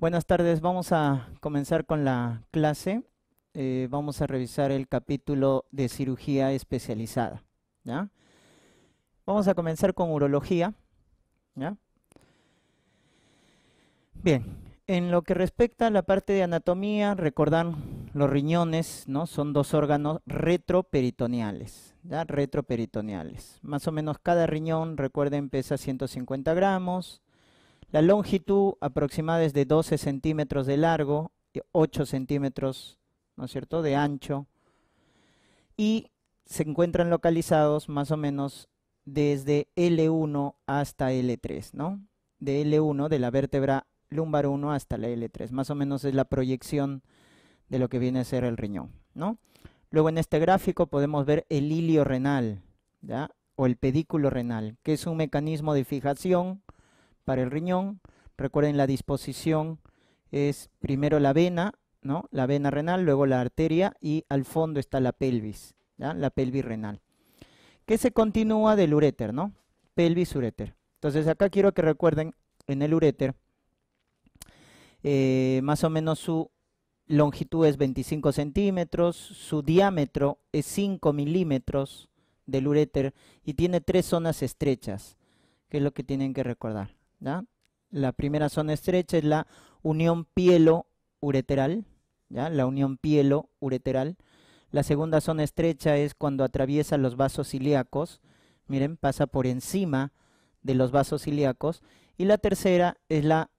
Buenas tardes, vamos a comenzar con la clase. Eh, vamos a revisar el capítulo de cirugía especializada. Vamos a comenzar con urología. Bien, en lo que respecta a la parte de anatomía, recordar los riñones, ¿no? Son dos órganos retroperitoneales. Retroperitoneales. Más o menos cada riñón, recuerden, pesa 150 gramos. La longitud aproximada es de 12 centímetros de largo, 8 centímetros, ¿no es cierto?, de ancho. Y se encuentran localizados más o menos desde L1 hasta L3, ¿no? De L1, de la vértebra lumbar 1 hasta la L3. Más o menos es la proyección de lo que viene a ser el riñón, ¿no? Luego en este gráfico podemos ver el hilio renal, ¿ya? O el pedículo renal, que es un mecanismo de fijación para el riñón. Recuerden la disposición es primero la vena, ¿no? La vena renal, luego la arteria y al fondo está la pelvis, ¿ya? La pelvis renal. Que se continúa del uréter, ¿no? Pelvis uréter. Entonces acá quiero que recuerden en el uréter eh, más o menos su longitud es 25 centímetros, su diámetro es 5 milímetros del uréter y tiene tres zonas estrechas, que es lo que tienen que recordar. La primera zona estrecha es la unión pielo-ureteral, la unión pielo-ureteral. La segunda zona estrecha es cuando atraviesa los vasos ilíacos, miren, pasa por encima de los vasos ilíacos. Y la tercera es la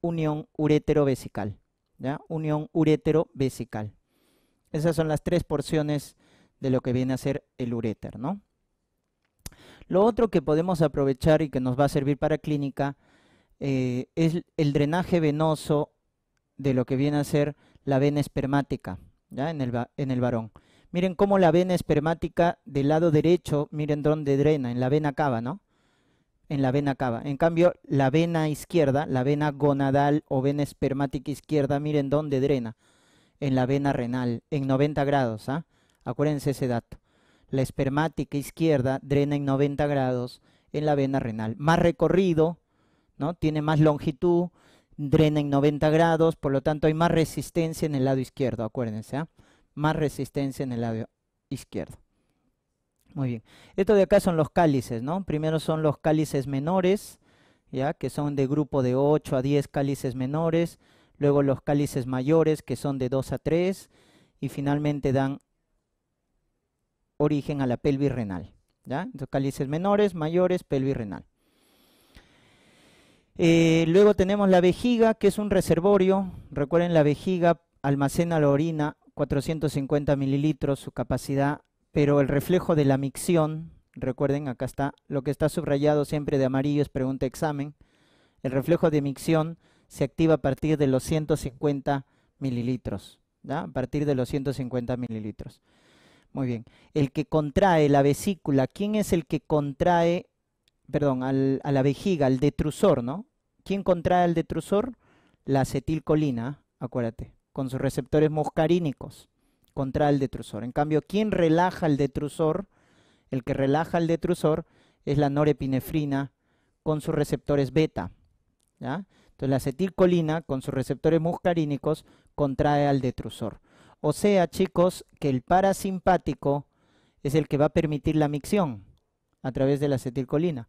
unión urétero-vesical. ¿ya? Unión urétero-vesical. Esas son las tres porciones de lo que viene a ser el uréter, ¿no? Lo otro que podemos aprovechar y que nos va a servir para clínica eh, es el drenaje venoso de lo que viene a ser la vena espermática, ¿ya? En el, en el varón. Miren cómo la vena espermática del lado derecho, miren dónde drena, en la vena cava, ¿no? en la vena cava. En cambio, la vena izquierda, la vena gonadal o vena espermática izquierda, miren dónde drena. En la vena renal, en 90 grados. ¿ah? Acuérdense ese dato. La espermática izquierda drena en 90 grados en la vena renal. Más recorrido, ¿no? Tiene más longitud, drena en 90 grados, por lo tanto hay más resistencia en el lado izquierdo, acuérdense. ¿ah? Más resistencia en el lado izquierdo. Muy bien. Esto de acá son los cálices, ¿no? Primero son los cálices menores, ¿ya? Que son de grupo de 8 a 10 cálices menores. Luego los cálices mayores, que son de 2 a 3. Y finalmente dan origen a la pelvis renal, ¿ya? Entonces, cálices menores, mayores, pelvis renal. Eh, luego tenemos la vejiga, que es un reservorio. Recuerden, la vejiga almacena la orina, 450 mililitros, su capacidad pero el reflejo de la micción, recuerden, acá está, lo que está subrayado siempre de amarillo es pregunta examen, el reflejo de micción se activa a partir de los 150 mililitros, ¿ya? a partir de los 150 mililitros. Muy bien, el que contrae la vesícula, ¿quién es el que contrae, perdón, a la vejiga, al detrusor, ¿no? ¿Quién contrae al detrusor? La acetilcolina, acuérdate, con sus receptores muscarínicos contra el detrusor. En cambio, quien relaja el detrusor, el que relaja el detrusor es la norepinefrina con sus receptores beta. Entonces la acetilcolina con sus receptores muscarínicos contrae al detrusor. O sea, chicos, que el parasimpático es el que va a permitir la micción a través de la acetilcolina,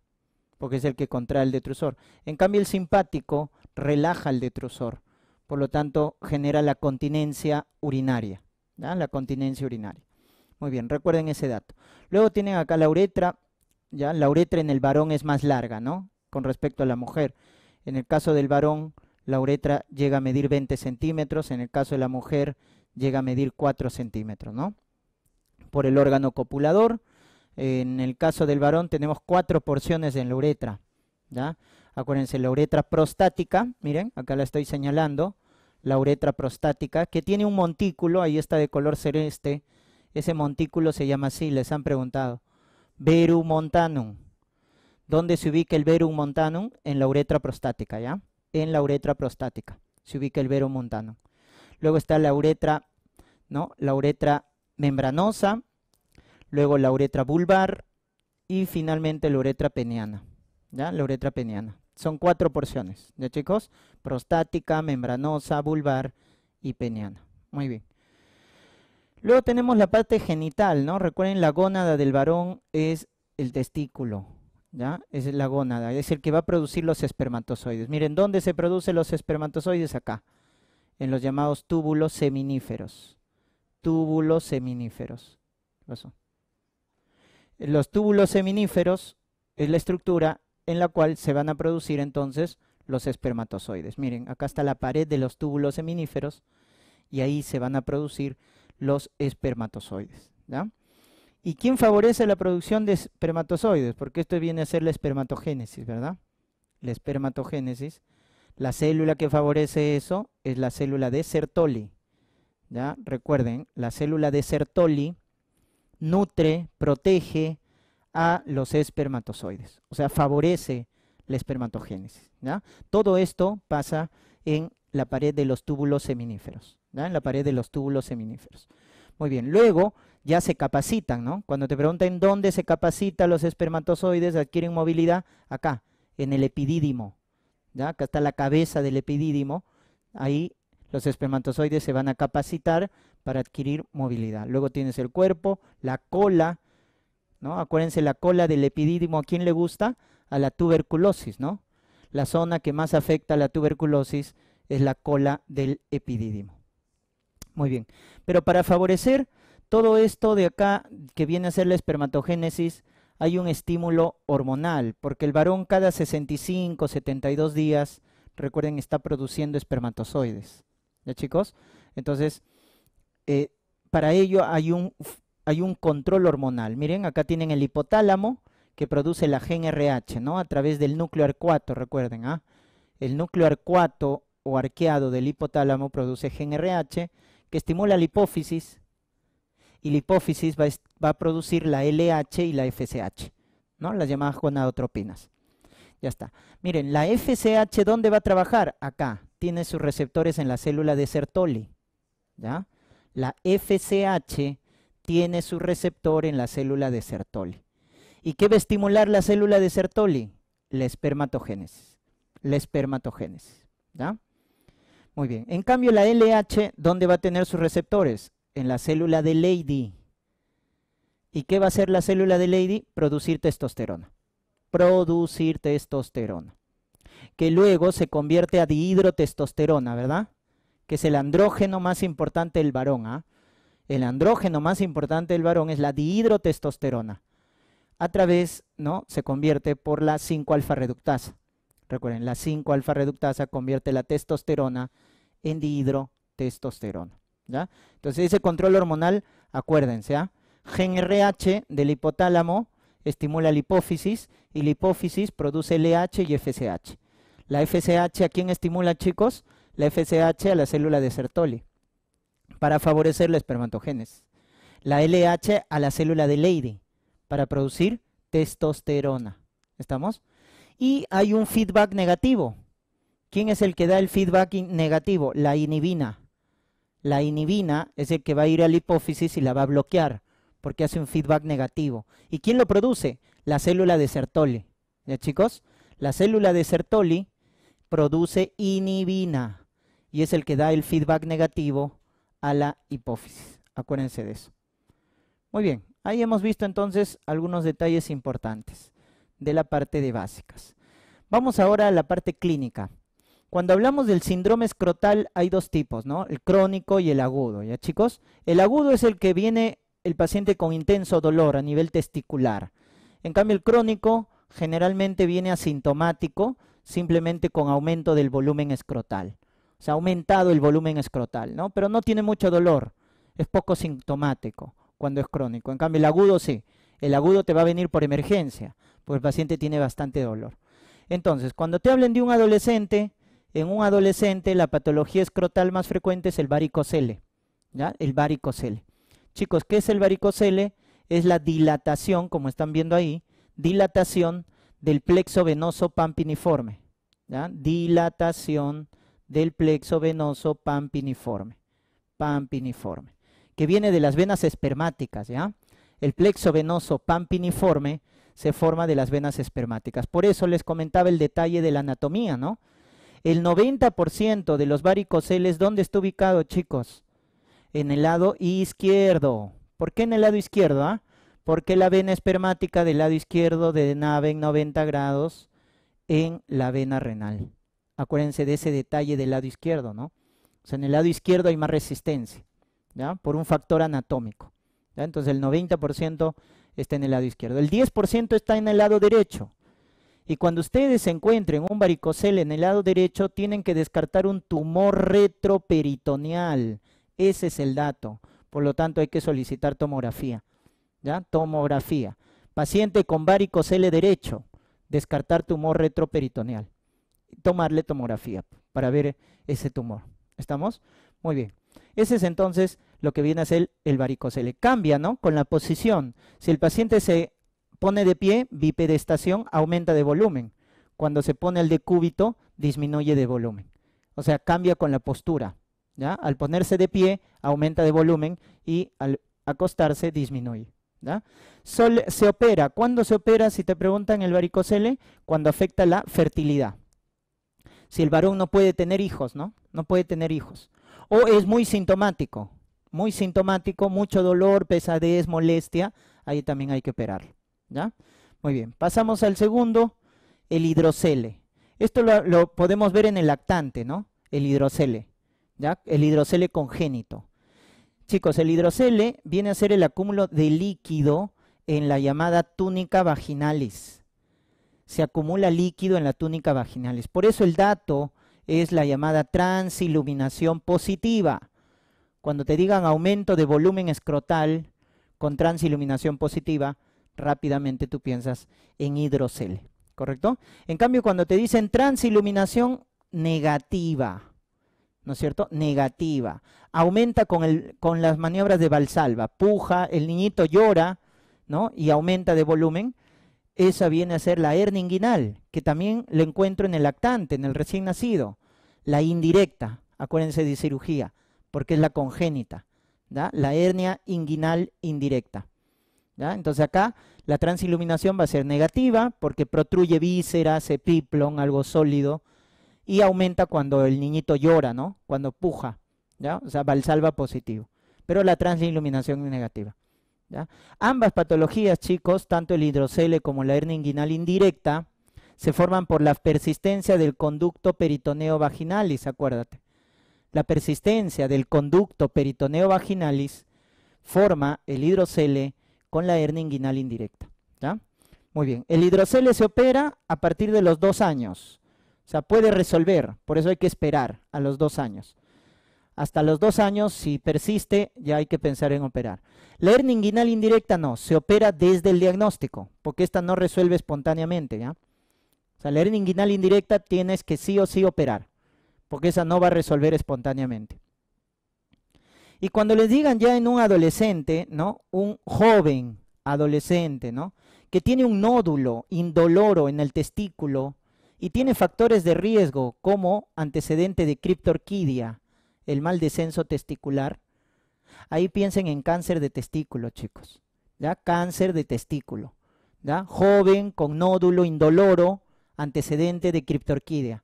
porque es el que contrae el detrusor. En cambio, el simpático relaja el detrusor, por lo tanto, genera la continencia urinaria la continencia urinaria. Muy bien, recuerden ese dato. Luego tienen acá la uretra, ¿ya? la uretra en el varón es más larga, ¿no? Con respecto a la mujer. En el caso del varón, la uretra llega a medir 20 centímetros, en el caso de la mujer llega a medir 4 centímetros, ¿no? Por el órgano copulador, en el caso del varón tenemos cuatro porciones en la uretra, ¿ya? Acuérdense, la uretra prostática, miren, acá la estoy señalando, la uretra prostática, que tiene un montículo, ahí está de color celeste, ese montículo se llama así, les han preguntado, verum montanum. ¿Dónde se ubica el verum montanum? En la uretra prostática, ¿ya? En la uretra prostática se ubica el verum montanum. Luego está la uretra, ¿no? La uretra membranosa, luego la uretra vulvar y finalmente la uretra peniana, ¿ya? La uretra peniana. Son cuatro porciones, ¿ya chicos? Prostática, membranosa, vulvar y peniana. Muy bien. Luego tenemos la parte genital, ¿no? Recuerden, la gónada del varón es el testículo, ¿ya? Es la gónada, es el que va a producir los espermatozoides. Miren, ¿dónde se producen los espermatozoides? Acá, en los llamados túbulos seminíferos. Túbulos seminíferos. Los túbulos seminíferos es la estructura en la cual se van a producir entonces los espermatozoides. Miren, acá está la pared de los túbulos seminíferos y ahí se van a producir los espermatozoides. ¿Y quién favorece la producción de espermatozoides? Porque esto viene a ser la espermatogénesis, ¿verdad? La espermatogénesis. La célula que favorece eso es la célula de Sertoli. ¿ya? Recuerden, la célula de Sertoli nutre, protege a los espermatozoides. O sea, favorece la espermatogénesis. ¿ya? Todo esto pasa en la pared de los túbulos seminíferos. ¿ya? En la pared de los túbulos seminíferos. Muy bien, luego ya se capacitan, ¿no? Cuando te preguntan dónde se capacitan los espermatozoides, adquieren movilidad, acá, en el epidídimo. ¿Ya? Acá está la cabeza del epidídimo, ahí los espermatozoides se van a capacitar para adquirir movilidad. Luego tienes el cuerpo, la cola, ¿no? Acuérdense la cola del epidídimo, ¿a quién le gusta? A la tuberculosis, ¿no? La zona que más afecta a la tuberculosis es la cola del epidídimo. Muy bien. Pero para favorecer todo esto de acá, que viene a ser la espermatogénesis, hay un estímulo hormonal, porque el varón cada 65, 72 días, recuerden, está produciendo espermatozoides. ¿Ya chicos? Entonces, eh, para ello hay un, hay un control hormonal. Miren, acá tienen el hipotálamo que produce la GnRH, ¿no? A través del núcleo arcuato, recuerden, ¿ah? El núcleo arcuato o arqueado del hipotálamo produce GnRH que estimula la hipófisis y la hipófisis va, a producir la LH y la FSH, ¿no? Las llamadas gonadotropinas. Ya está. Miren, la FSH, ¿dónde va a trabajar? Acá. Tiene sus receptores en la célula de Sertoli. ¿Ya? La FSH tiene su receptor en la célula de Sertoli. ¿Y qué va a estimular la célula de Sertoli? La espermatogénesis. La espermatogénesis. ¿Ya? Muy bien. En cambio, la LH, ¿dónde va a tener sus receptores? En la célula de Leydig. ¿Y qué va a hacer la célula de Leydig? Producir testosterona. Producir testosterona. Que luego se convierte a dihidrotestosterona, ¿verdad? Que es el andrógeno más importante del varón. ¿ah? El andrógeno más importante del varón es la dihidrotestosterona. A través, ¿no? Se convierte por la 5-alfa reductasa. Recuerden, la 5-alfa reductasa convierte la testosterona en dihidrotestosterona. Entonces ese control hormonal, acuérdense, ¿ah? gen RH del hipotálamo estimula la hipófisis y la hipófisis produce LH y FSH. La FSH, ¿a quién estimula, chicos? La FSH a la célula de Sertoli para favorecer la espermatogénesis. La LH a la célula de Leydig para producir testosterona. ¿Estamos? y hay un feedback negativo. ¿Quién es el que da el feedback negativo? La inhibina. La inhibina es el que va a ir a la hipófisis y la va a bloquear porque hace un feedback negativo. ¿Y quién lo produce? La célula de Sertoli. ¿Ya chicos? La célula de Sertoli produce inhibina y es el que da el feedback negativo a la hipófisis. Acuérdense de eso. Muy bien, ahí hemos visto entonces algunos detalles importantes de la parte de básicas. Vamos ahora a la parte clínica. Cuando hablamos del síndrome escrotal hay dos tipos, ¿no? El crónico y el agudo, ¿ya chicos? El agudo es el que viene el paciente con intenso dolor a nivel testicular. En cambio el crónico generalmente viene asintomático, simplemente con aumento del volumen escrotal. O sea, aumentado el volumen escrotal, ¿no? Pero no tiene mucho dolor, es poco sintomático cuando es crónico. En cambio el agudo sí, el agudo te va a venir por emergencia pues el paciente tiene bastante dolor. Entonces, cuando te hablen de un adolescente, en un adolescente la patología escrotal más frecuente es el varicocele, ¿ya? El varicocele. Chicos, ¿qué es el varicocele? Es la dilatación, como están viendo ahí, dilatación del plexo venoso pampiniforme, ¿ya? Dilatación del plexo venoso pampiniforme, pampiniforme, que viene de las venas espermáticas, ¿ya? El plexo venoso pampiniforme se forma de las venas espermáticas. Por eso les comentaba el detalle de la anatomía, ¿no? El 90% de los varicoceles, ¿dónde está ubicado, chicos? En el lado izquierdo. ¿Por qué en el lado izquierdo? Ah? Porque la vena espermática del lado izquierdo de nave en 90 grados en la vena renal. Acuérdense de ese detalle del lado izquierdo, ¿no? O sea, en el lado izquierdo hay más resistencia, ¿ya? Por un factor anatómico. Entonces el 90% está en el lado izquierdo. El 10% está en el lado derecho. Y cuando ustedes encuentren un varicocele en el lado derecho, tienen que descartar un tumor retroperitoneal. Ese es el dato. Por lo tanto, hay que solicitar tomografía. ¿Ya? Tomografía. Paciente con varicocele derecho, descartar tumor retroperitoneal. Tomarle tomografía para ver ese tumor. ¿Estamos? Muy bien. Ese es entonces lo que viene a ser el varicocele. Cambia, ¿no? Con la posición. Si el paciente se pone de pie, bipedestación, aumenta de volumen. Cuando se pone el decúbito, disminuye de volumen. O sea, cambia con la postura. ¿ya? Al ponerse de pie, aumenta de volumen y al acostarse, disminuye. ¿ya? se opera. ¿Cuándo se opera? Si te preguntan el varicocele, cuando afecta la fertilidad. Si el varón no puede tener hijos, ¿no? No puede tener hijos. O es muy sintomático, muy sintomático, mucho dolor, pesadez, molestia, ahí también hay que operar. Muy bien, pasamos al segundo, el hidrocele. Esto lo, podemos ver en el lactante, ¿no? El hidrocele, ¿ya? El hidrocele congénito. Chicos, el hidrocele viene a ser el acúmulo de líquido en la llamada túnica vaginalis. Se acumula líquido en la túnica vaginalis. Por eso el dato es la llamada transiluminación positiva. Cuando te digan aumento de volumen escrotal con transiluminación positiva, rápidamente tú piensas en hidrocele, ¿correcto? En cambio, cuando te dicen transiluminación negativa, ¿no es cierto? Negativa. Aumenta con, el, con las maniobras de Valsalva, puja, el niñito llora, ¿no? Y aumenta de volumen. Esa viene a ser la hernia inguinal, que también la encuentro en el lactante, en el recién nacido. La indirecta, acuérdense de cirugía, porque es la congénita. La hernia inguinal indirecta. Entonces acá la transiluminación va a ser negativa porque protruye vísceras, epiplon, algo sólido, y aumenta cuando el niñito llora, ¿no? Cuando puja, ¿ya? O sea, valsalva positivo. Pero la transiluminación es negativa. Ambas patologías, chicos, tanto el hidrocele como la hernia inguinal indirecta, se forman por la persistencia del conducto peritoneo vaginalis, acuérdate. La persistencia del conducto peritoneo vaginalis forma el hidrocele con la hernia inguinal indirecta. Muy bien, el hidrocele se opera a partir de los dos años. O sea, puede resolver, por eso hay que esperar a los dos años. Hasta los dos años, si persiste, ya hay que pensar en operar. La hernia inguinal indirecta no, se opera desde el diagnóstico, porque esta no resuelve espontáneamente, ¿ya? O sea, la hernia inguinal indirecta tienes que sí o sí operar, porque esa no va a resolver espontáneamente. Y cuando les digan ya en un adolescente, ¿no? Un joven adolescente, ¿no? Que tiene un nódulo indoloro en el testículo y tiene factores de riesgo como antecedente de criptorquidia, el mal descenso testicular, ahí piensen en cáncer de testículo, chicos. ¿Ya? Cáncer de testículo. ¿ya? Joven con nódulo indoloro, antecedente de criptorquidia,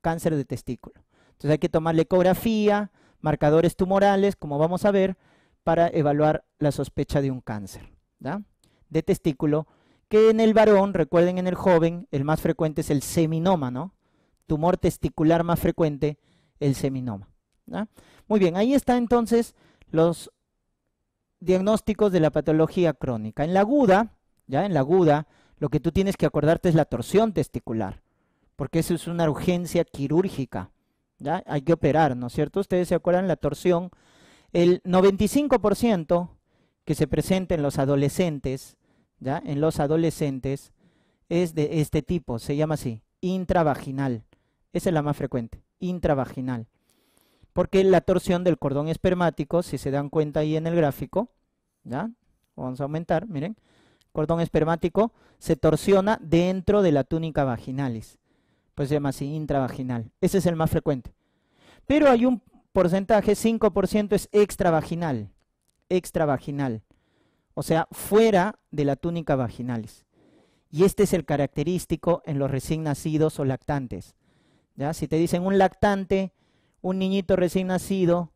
cáncer de testículo. Entonces hay que tomar ecografía, marcadores tumorales, como vamos a ver, para evaluar la sospecha de un cáncer de testículo, que en el varón, recuerden en el joven, el más frecuente es el seminoma, ¿no? Tumor testicular más frecuente, el seminoma. Muy bien, ahí está entonces los diagnósticos de la patología crónica. En la aguda, ya en la aguda, lo que tú tienes que acordarte es la torsión testicular, porque eso es una urgencia quirúrgica. Hay que operar, ¿no es cierto? Ustedes se acuerdan la torsión. El 95% que se presenta en los adolescentes, ¿ya? En los adolescentes es de este tipo, se llama así, intravaginal. Esa es la más frecuente, intravaginal porque la torsión del cordón espermático, si se dan cuenta ahí en el gráfico, ¿ya? Vamos a aumentar, miren, cordón espermático se torsiona dentro de la túnica vaginalis, pues se llama así, intravaginal. Ese es el más frecuente. Pero hay un porcentaje, 5% es extravaginal, extravaginal, o sea, fuera de la túnica vaginalis. Y este es el característico en los recién nacidos o lactantes. ¿Ya? Si te dicen un lactante, un niñito recién nacido,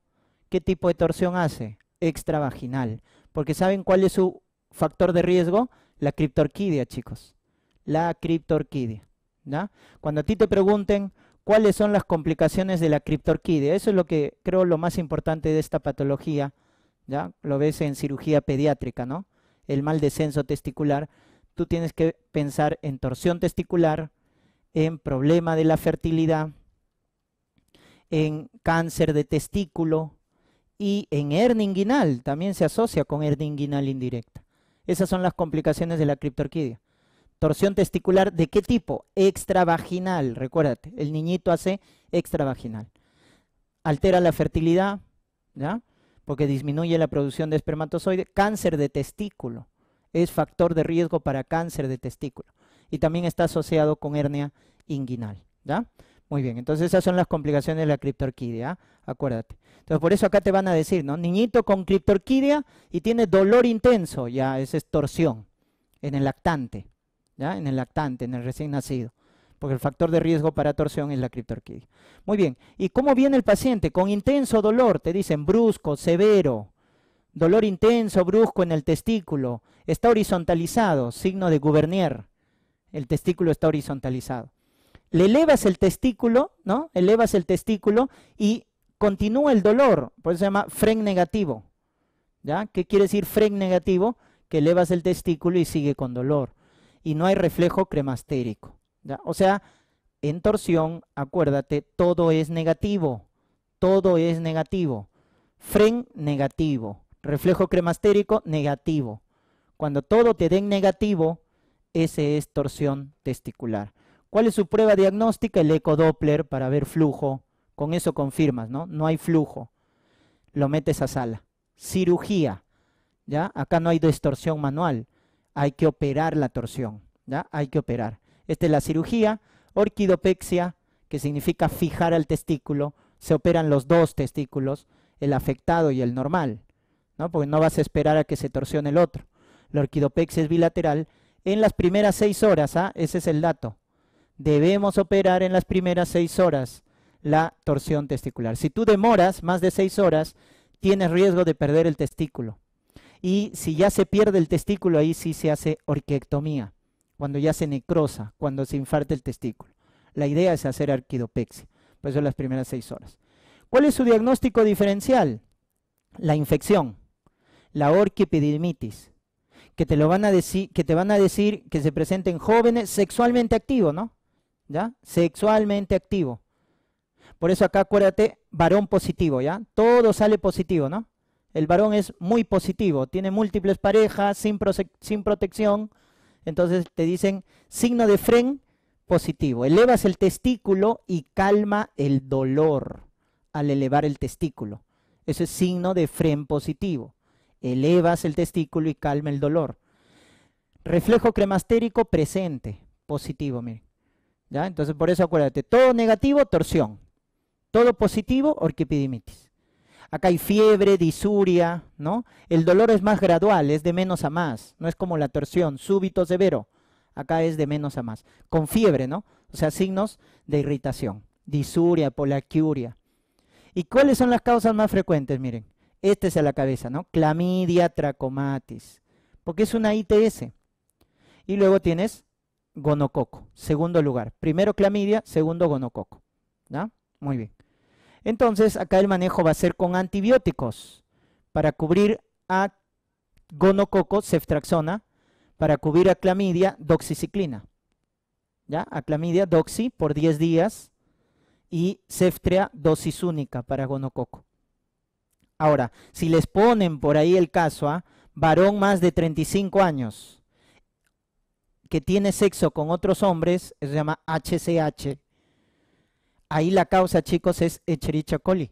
¿qué tipo de torsión hace? Extravaginal. Porque ¿saben cuál es su factor de riesgo? La criptorquidia, chicos. La criptorquidia. Cuando a ti te pregunten cuáles son las complicaciones de la criptorquidia, eso es lo que creo lo más importante de esta patología, ¿ya? Lo ves en cirugía pediátrica, ¿no? El mal descenso testicular. Tú tienes que pensar en torsión testicular, en problema de la fertilidad, en cáncer de testículo y en hernia inguinal. También se asocia con hernia inguinal indirecta. Esas son las complicaciones de la criptorquidia. Torsión testicular, ¿de qué tipo? Extravaginal, recuérdate, el niñito hace extravaginal. Altera la fertilidad, ¿ya? Porque disminuye la producción de espermatozoide. Cáncer de testículo, es factor de riesgo para cáncer de testículo. Y también está asociado con hernia inguinal, ¿ya? Muy bien, entonces esas son las complicaciones de la criptorquidia, acuérdate. Entonces por eso acá te van a decir, ¿no? Niñito con criptorquidia y tiene dolor intenso, ya, esa es torsión en el lactante. ¿Ya? En el lactante, en el recién nacido. Porque el factor de riesgo para torsión es la criptorquidia. Muy bien. ¿Y cómo viene el paciente? Con intenso dolor, te dicen brusco, severo. Dolor intenso, brusco en el testículo. Está horizontalizado, signo de Gubernier. El testículo está horizontalizado. Le elevas el testículo, ¿no? Elevas el testículo y continúa el dolor. Por eso se llama fren negativo. ¿Ya? ¿Qué quiere decir fren negativo? Que elevas el testículo y sigue con dolor y no hay reflejo cremastérico. O sea, en torsión, acuérdate, todo es negativo. Todo es negativo. Fren negativo. Reflejo cremastérico negativo. Cuando todo te den negativo, ese es torsión testicular. ¿Cuál es su prueba diagnóstica? El ecodoppler para ver flujo. Con eso confirmas, ¿no? No hay flujo. Lo metes a sala. Cirugía. ¿Ya? Acá no hay distorsión manual hay que operar la torsión, ¿ya? Hay que operar. Esta es la cirugía, orquidopexia, que significa fijar al testículo, se operan los dos testículos, el afectado y el normal, ¿no? Porque no vas a esperar a que se torsione el otro. La orquidopexia es bilateral. En las primeras seis horas, ¿ah? ese es el dato. Debemos operar en las primeras seis horas la torsión testicular. Si tú demoras más de seis horas, tienes riesgo de perder el testículo. Y si ya se pierde el testículo, ahí sí se hace orquiectomía, cuando ya se necrosa, cuando se infarta el testículo. La idea es hacer arquidopexia, por eso las primeras seis horas. ¿Cuál es su diagnóstico diferencial? La infección, la orquipedimitis, que te lo van a decir, que te van a decir que se presenten jóvenes sexualmente activos, ¿no? ¿Ya? Sexualmente activo. Por eso acá acuérdate, varón positivo, ¿ya? Todo sale positivo, ¿no? El varón es muy positivo, tiene múltiples parejas, sin, protección, entonces te dicen signo de fren positivo. Elevas el testículo y calma el dolor al elevar el testículo. Eso es signo de fren positivo. Elevas el testículo y calma el dolor. Reflejo cremastérico presente, positivo, miren. ¿Ya? Entonces por eso acuérdate, todo negativo, torsión. Todo positivo, orquipidimitis. Acá hay fiebre, disuria, ¿no? El dolor es más gradual, es de menos a más, no es como la torsión, súbito, severo. Acá es de menos a más. Con fiebre, ¿no? O sea, signos de irritación, disuria, polaquiuria. ¿Y cuáles son las causas más frecuentes? Miren, este es a la cabeza, ¿no? Clamidia trachomatis, porque es una ITS. Y luego tienes gonococo, segundo lugar. Primero clamidia, segundo gonococo. ¿Ya? Muy bien. Entonces, acá el manejo va a ser con antibióticos para cubrir a gonococo, ceftraxona, para cubrir a clamidia, doxiciclina. ¿Ya? A clamidia, doxi por 10 días y ceftrea dosis única para gonococo. Ahora, si les ponen por ahí el caso a ¿ah? varón más de 35 años que tiene sexo con otros hombres, se llama HCH, Ahí la causa, chicos, es Echerichia coli.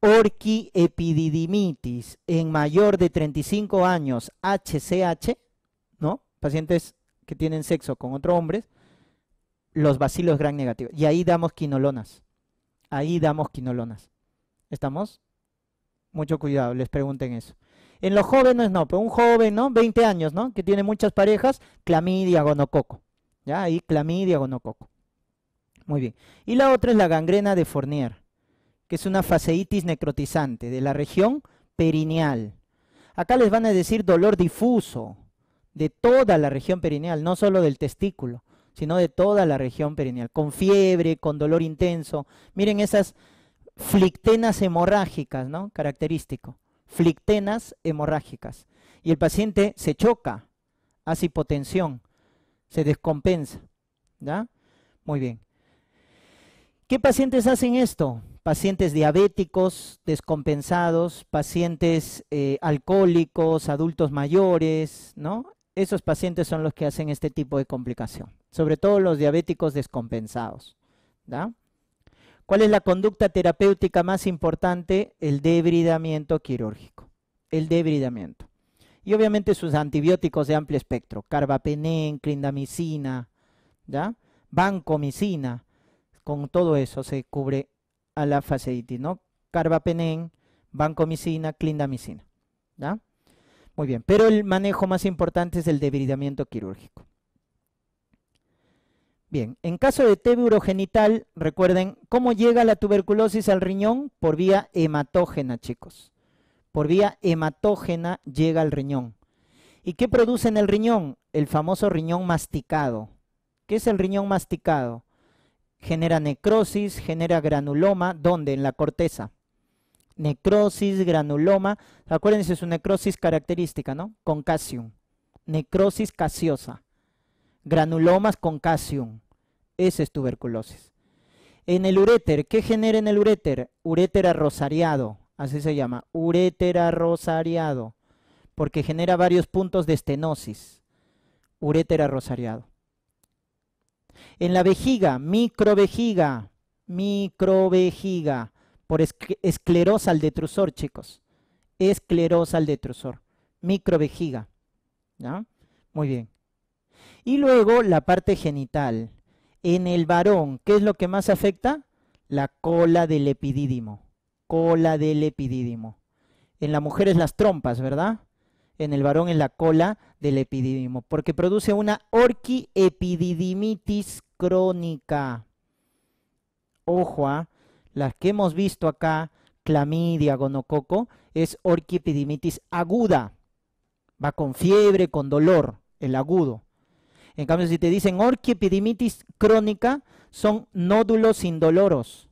Orquiepididimitis en mayor de 35 años, HCH, ¿no? Pacientes que tienen sexo con otros hombres, los bacilos gran negativos. Y ahí damos quinolonas. Ahí damos quinolonas. ¿Estamos? Mucho cuidado, les pregunten eso. En los jóvenes no, pero un joven, ¿no? 20 años, ¿no? Que tiene muchas parejas, clamidia, gonococo. ¿Ya? Ahí clamidia, gonococo. Muy bien. Y la otra es la gangrena de Fournier, que es una faseitis necrotizante de la región perineal. Acá les van a decir dolor difuso de toda la región perineal, no solo del testículo, sino de toda la región perineal, con fiebre, con dolor intenso. Miren esas flictenas hemorrágicas, ¿no? Característico. Flictenas hemorrágicas. Y el paciente se choca, hace hipotensión, se descompensa. ¿Ya? Muy bien. ¿Qué pacientes hacen esto? Pacientes diabéticos, descompensados, pacientes eh, alcohólicos, adultos mayores, ¿no? Esos pacientes son los que hacen este tipo de complicación, sobre todo los diabéticos descompensados. ¿Cuál es la conducta terapéutica más importante? El debridamiento quirúrgico. El debridamiento. Y obviamente sus antibióticos de amplio espectro, carbapenén, clindamicina, ¿ya? vancomicina, con todo eso se cubre a la fasciitis, ¿no? Carbapenén, vancomicina, clindamicina. Muy bien, pero el manejo más importante es el debridamiento quirúrgico. Bien, en caso de TB urogenital, recuerden, ¿cómo llega la tuberculosis al riñón? Por vía hematógena, chicos. Por vía hematógena llega al riñón. ¿Y qué produce en el riñón? El famoso riñón masticado. ¿Qué es el riñón masticado? Genera necrosis, genera granuloma, ¿dónde? En la corteza. Necrosis, granuloma. Acuérdense, es una necrosis característica, ¿no? Con calcium. Necrosis casiosa granulomas con calcium. Esa es tuberculosis. En el uréter, ¿qué genera en el uréter? Uréter rosariado, así se llama, uréter rosariado, porque genera varios puntos de estenosis. Uréter rosariado. En la vejiga, microvejiga, microvejiga, por esclerosa al detrusor, chicos. Esclerosa al detrusor, microvejiga. ¿Ya? Muy bien. Y luego la parte genital. En el varón, ¿qué es lo que más afecta? La cola del epidídimo. Cola del epidídimo. En la mujer es las trompas, ¿verdad? En el varón es la cola del epidídimo, porque produce una orquiepididimitis crónica. Ojo, ¿ah? las que hemos visto acá, clamidia, gonococo, es orquiepididimitis aguda. Va con fiebre, con dolor, el agudo. En cambio, si te dicen orquiepidimitis crónica, son nódulos indoloros.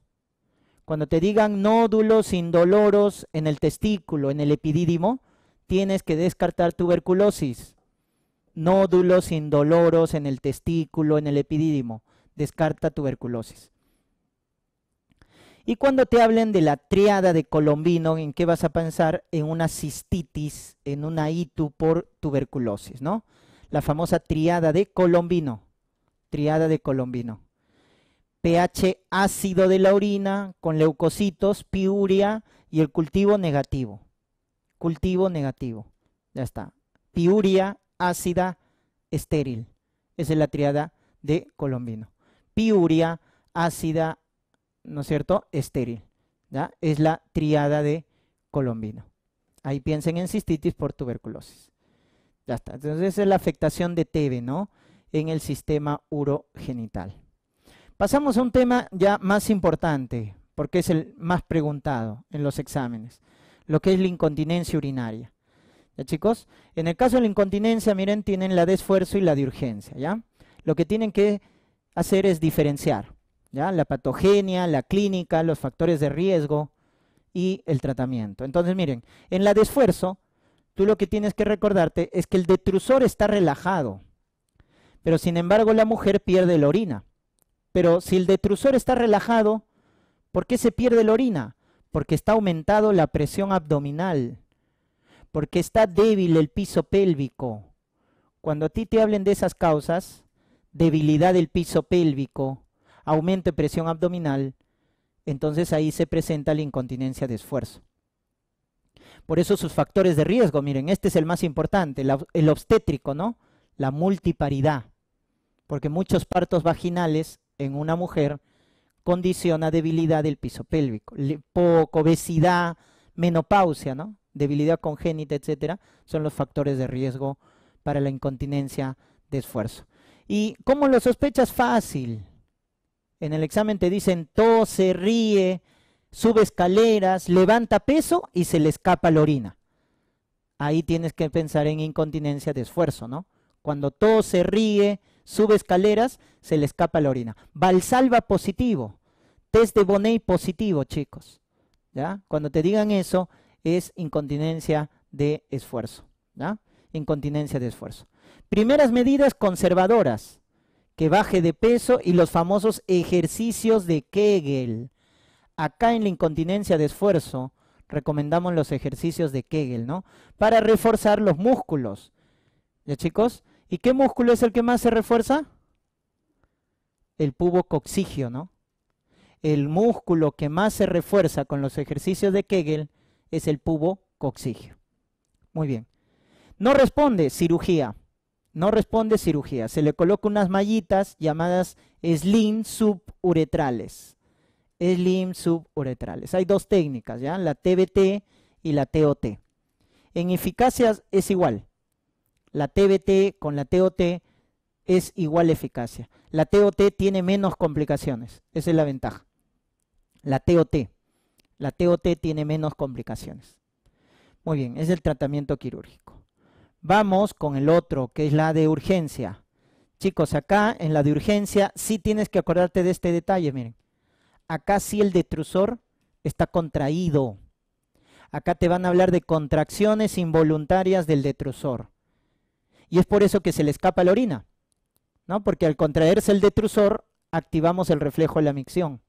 Cuando te digan nódulos indoloros en el testículo, en el epidídimo, tienes que descartar tuberculosis. Nódulos indoloros en el testículo, en el epidídimo. Descarta tuberculosis. Y cuando te hablen de la triada de Colombino, ¿en qué vas a pensar? En una cistitis, en una ITU por tuberculosis, ¿no? la famosa triada de Colombino. Triada de Colombino. pH ácido de la orina con leucocitos, piuria y el cultivo negativo. Cultivo negativo. Ya está. Piuria ácida estéril. Esa es la triada de Colombino. Piuria ácida, ¿no es cierto? Estéril. ¿ya? Es la triada de Colombino. Ahí piensen en cistitis por tuberculosis. Ya está. Entonces esa es la afectación de TB, ¿no? En el sistema urogenital. Pasamos a un tema ya más importante, porque es el más preguntado en los exámenes, lo que es la incontinencia urinaria. ¿Ya chicos? En el caso de la incontinencia, miren, tienen la de esfuerzo y la de urgencia, ¿ya? Lo que tienen que hacer es diferenciar, ¿ya? La patogenia, la clínica, los factores de riesgo y el tratamiento. Entonces, miren, en la de esfuerzo, tú lo que tienes que recordarte es que el detrusor está relajado, pero sin embargo la mujer pierde la orina. Pero si el detrusor está relajado, ¿por qué se pierde la orina? Porque está aumentado la presión abdominal, porque está débil el piso pélvico. Cuando a ti te hablen de esas causas, debilidad del piso pélvico, aumento de presión abdominal, entonces ahí se presenta la incontinencia de esfuerzo. Por eso sus factores de riesgo, miren, este es el más importante, el obstétrico, ¿no? La multiparidad. Porque muchos partos vaginales en una mujer condiciona debilidad del piso pélvico, poco, obesidad, menopausia, ¿no? debilidad congénita, etcétera, son los factores de riesgo para la incontinencia de esfuerzo. ¿Y cómo lo sospechas? Fácil. En el examen te dicen tose, ríe, sube escaleras, levanta peso y se le escapa la orina. Ahí tienes que pensar en incontinencia de esfuerzo, ¿no? Cuando tose, ríe, sube escaleras, se le escapa la orina. Valsalva positivo, test de Bonnet positivo, chicos. ¿Ya? Cuando te digan eso, es incontinencia de esfuerzo. ¿ya? Incontinencia de esfuerzo. Primeras medidas conservadoras, que baje de peso y los famosos ejercicios de Kegel. Acá en la incontinencia de esfuerzo recomendamos los ejercicios de Kegel, ¿no? Para reforzar los músculos. ¿Ya chicos? ¿Y qué músculo es el que más se refuerza? El pubo coxigio, ¿no? El músculo que más se refuerza con los ejercicios de Kegel es el pubo coxigio. Muy bien. No responde cirugía. No responde cirugía. Se le coloca unas mallitas llamadas slim suburetrales. Slim suburetrales. Hay dos técnicas, ¿ya? La TBT y la TOT. En eficacia es igual. La TBT con la TOT es igual eficacia. La TOT tiene menos complicaciones. Esa es la ventaja. La TOT. La TOT tiene menos complicaciones. Muy bien, es el tratamiento quirúrgico. Vamos con el otro, que es la de urgencia. Chicos, acá en la de urgencia sí tienes que acordarte de este detalle, miren. Acá sí el detrusor está contraído. Acá te van a hablar de contracciones involuntarias del detrusor. Y es por eso que se le escapa la orina, ¿no? Porque al contraerse el detrusor, activamos el reflejo de la micción.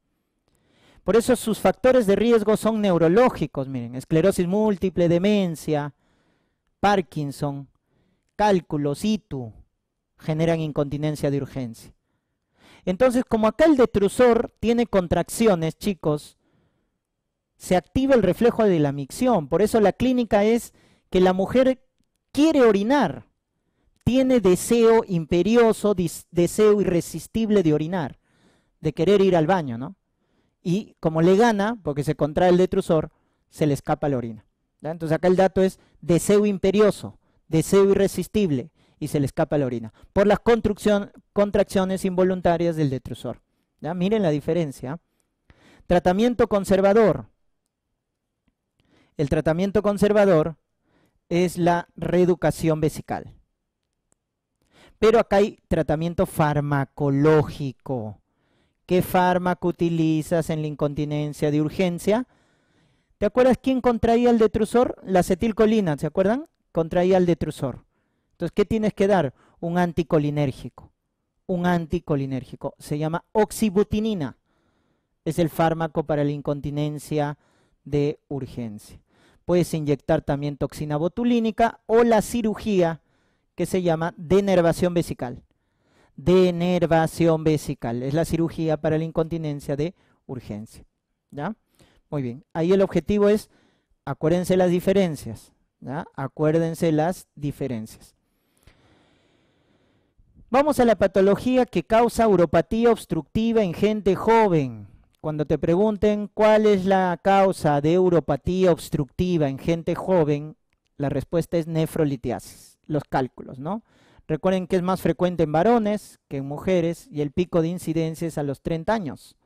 Por eso sus factores de riesgo son neurológicos, miren, esclerosis múltiple, demencia, Parkinson, cálculos, ITU, generan incontinencia de urgencia. Entonces, como acá el detrusor tiene contracciones, chicos, se activa el reflejo de la micción. Por eso la clínica es que la mujer quiere orinar, tiene deseo imperioso, deseo irresistible de orinar, de querer ir al baño, ¿no? y como le gana, porque se contrae el detrusor, se le escapa la orina. Entonces acá el dato es deseo imperioso, deseo irresistible y se le escapa la orina por las contracciones involuntarias del detrusor. ¿Ya? Miren la diferencia. Tratamiento conservador. El tratamiento conservador es la reeducación vesical. Pero acá hay tratamiento farmacológico. ¿Qué fármaco utilizas en la incontinencia de urgencia? ¿Te acuerdas quién contraía el detrusor? La acetilcolina, ¿se acuerdan? Contraía el detrusor. Entonces, ¿qué tienes que dar? Un anticolinérgico. Un anticolinérgico. Se llama oxibutinina. Es el fármaco para la incontinencia de urgencia. Puedes inyectar también toxina botulínica o la cirugía que se llama denervación vesical denervación vesical. Es la cirugía para la incontinencia de urgencia. ¿Ya? Muy bien. Ahí el objetivo es, acuérdense las diferencias. ¿ya? Acuérdense las diferencias. Vamos a la patología que causa uropatía obstructiva en gente joven. Cuando te pregunten cuál es la causa de uropatía obstructiva en gente joven, la respuesta es nefrolitiasis. Los cálculos, ¿no? Recuerden que es más frecuente en varones que en mujeres y el pico de incidencia es a los 30 años.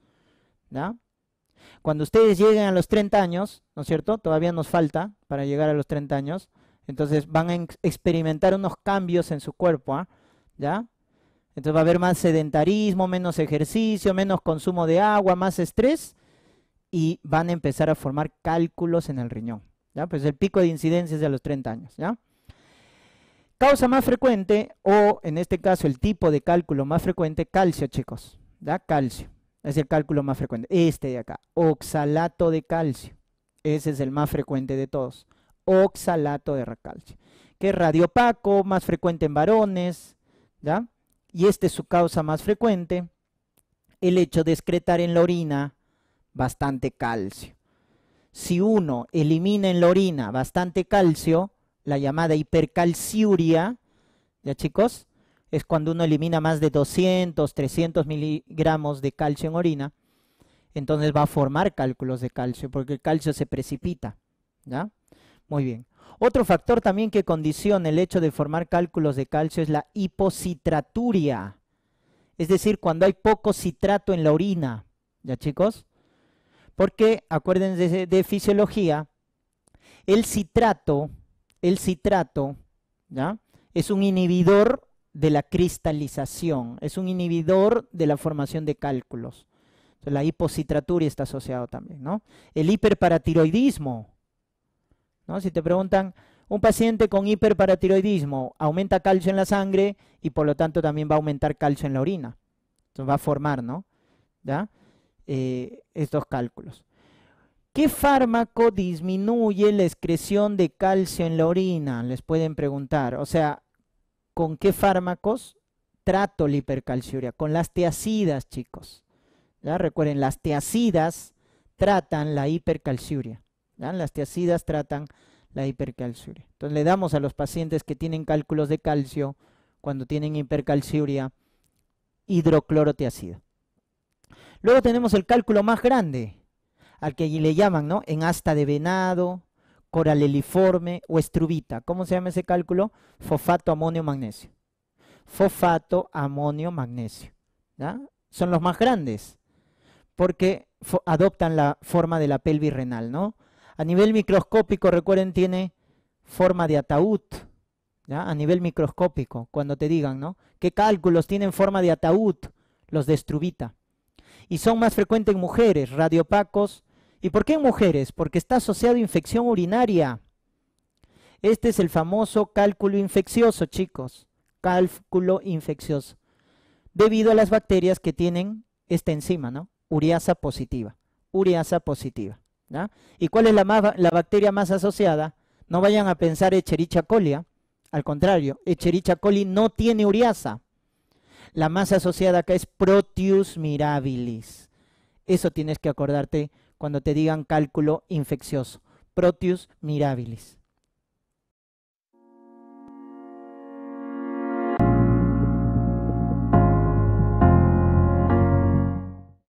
Cuando ustedes lleguen a los 30 años, ¿no es cierto? Todavía nos falta para llegar a los 30 años. Entonces van a experimentar unos cambios en su cuerpo, ¿ah? ¿ya? Entonces va a haber más sedentarismo, menos ejercicio, menos consumo de agua, más estrés y van a empezar a formar cálculos en el riñón. ¿ya? Pues el pico de incidencia es de los 30 años. ¿ya? Causa más frecuente, o en este caso el tipo de cálculo más frecuente, calcio, chicos. ¿Ya? Calcio. Es el cálculo más frecuente. Este de acá. Oxalato de calcio. Ese es el más frecuente de todos. Oxalato de calcio. Que es radiopaco, más frecuente en varones. ¿Ya? Y este es su causa más frecuente. El hecho de excretar en la orina bastante calcio. Si uno elimina en la orina bastante calcio, la llamada hipercalciuria, ¿ya chicos? Es cuando uno elimina más de 200, 300 miligramos de calcio en orina, entonces va a formar cálculos de calcio, porque el calcio se precipita, ¿ya? Muy bien. Otro factor también que condiciona el hecho de formar cálculos de calcio es la hipocitraturia. Es decir, cuando hay poco citrato en la orina. ¿Ya chicos? Porque acuérdense de, fisiología, el citrato, el citrato, ¿ya? Es un inhibidor de la cristalización, es un inhibidor de la formación de cálculos. la hipocitraturia está asociado también, ¿no? El hiperparatiroidismo, si te preguntan, un paciente con hiperparatiroidismo aumenta calcio en la sangre y por lo tanto también va a aumentar calcio en la orina. Entonces va a formar, ¿no? ¿Ya? Eh, estos cálculos. ¿Qué fármaco disminuye la excreción de calcio en la orina? Les pueden preguntar. O sea, ¿con qué fármacos trato la hipercalciuria? Con las teacidas, chicos. Recuerden, las teacidas tratan la hipercalciuria. Las tiacidas tratan la hipercalciuria. Entonces le damos a los pacientes que tienen cálculos de calcio, cuando tienen hipercalciuria, hidroclorotiacida. Luego tenemos el cálculo más grande, al que le llaman, ¿no? En asta de venado, coraleliforme o estrubita. ¿Cómo se llama ese cálculo? Fosfato, amonio, magnesio. Fosfato, amonio, magnesio. Son los más grandes, porque adoptan la forma de la pelvis renal, ¿no? A nivel microscópico, recuerden, tiene forma de ataúd. ¿ya? A nivel microscópico, cuando te digan, ¿no? ¿Qué cálculos tienen forma de ataúd? Los de estrubita. Y son más frecuentes en mujeres, radiopacos. ¿Y por qué en mujeres? Porque está asociado a infección urinaria. Este es el famoso cálculo infeccioso, chicos. Cálculo infeccioso. Debido a las bacterias que tienen esta enzima, ¿no? Uriasa positiva. Uriasa positiva. ¿Y cuál es la, la bacteria más asociada? No vayan a pensar Echerichia coli, ¿ah? al contrario, Echerichia coli no tiene uriasa. La más asociada acá es Proteus mirabilis. Eso tienes que acordarte cuando te digan cálculo infeccioso. Proteus mirabilis.